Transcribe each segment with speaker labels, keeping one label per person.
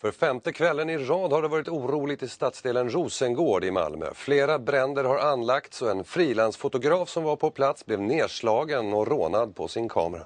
Speaker 1: För femte kvällen i rad har det varit oroligt i stadsdelen Rosengård i Malmö. Flera bränder har anlagts och en frilansfotograf som var på plats blev nedslagen och rånad på sin kamera.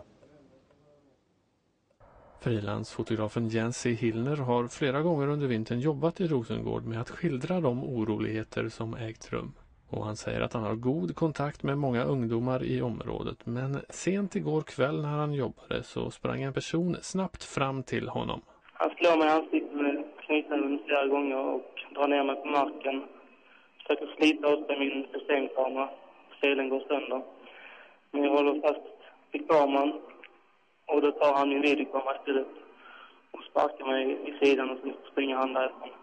Speaker 2: Frilansfotografen Jens C. Hillner har flera gånger under vintern jobbat i Rosengård med att skildra de oroligheter som ägt rum. Och han säger att han har god kontakt med många ungdomar i området. Men sent igår kväll när han jobbade så sprang en person snabbt fram till honom.
Speaker 3: Han slår mig i ansiktet med knytnäven flera gånger och drar ner mig på marken. Försöker slita åt mig min systemkamera. Selen går sönder. Men jag håller fast vid kameran och då tar han min videokamera istället och sparkar mig i sidan och så springer han därifrån.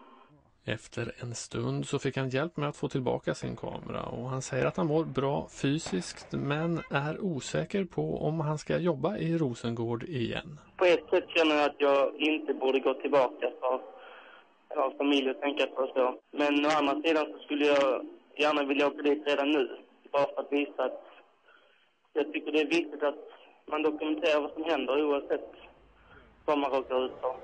Speaker 2: Efter en stund så fick han hjälp med att få tillbaka sin kamera och han säger att han mår bra fysiskt men är osäker på om han ska jobba i Rosengård igen.
Speaker 3: På ett sätt känner jag att jag inte borde gå tillbaka för jag har familj att tänka på och så. Men å andra sidan så skulle jag gärna vilja åka dit redan nu. Bara för att visa att jag tycker det är viktigt att man dokumenterar vad som händer oavsett vad man råkar ut för.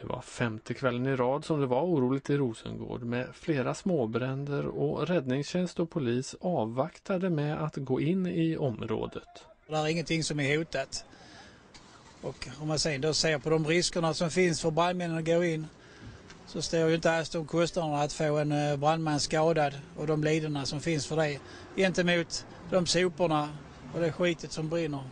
Speaker 2: Det var femte kvällen i rad som det var oroligt i Rosengård med flera småbränder och räddningstjänst och polis avvaktade med att gå in i området.
Speaker 4: Det är ingenting som är hotat. Och om man sen då ser på de riskerna som finns för brandmännen att gå in så står ju inte alls de kostnaderna att få en eh, brandman skadad och de lidandena som finns för det gentemot de soporna och det skitet som brinner.